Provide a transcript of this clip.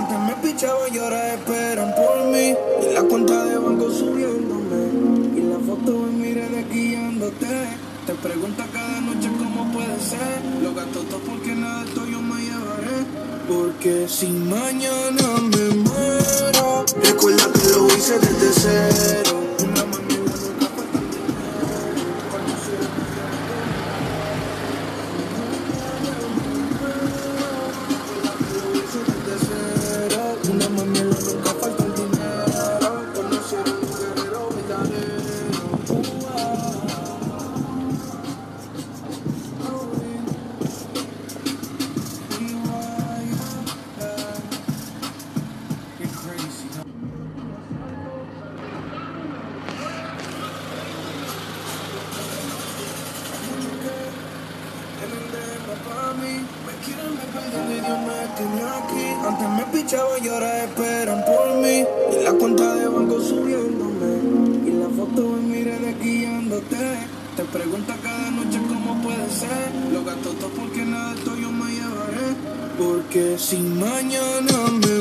Antes me pichaban y ahora esperan por mí. Y la cuenta de banco subiéndome. Y la foto en mi redes guiándote. Te pregunta cada noche cómo puede ser. Lo gasto todo porque nada de esto yo me llevaré. Porque si mañana me muero, recuerda que lo hice desde cero. Antes me pichaban y ahora esperan por mí. Y la cuenta de banco subiéndome. Y la foto en mi redes guiándote. Te pregunta cada noche cómo puede ser. Lo gasto todo porque nada de esto yo me llevaré. Porque si mañana me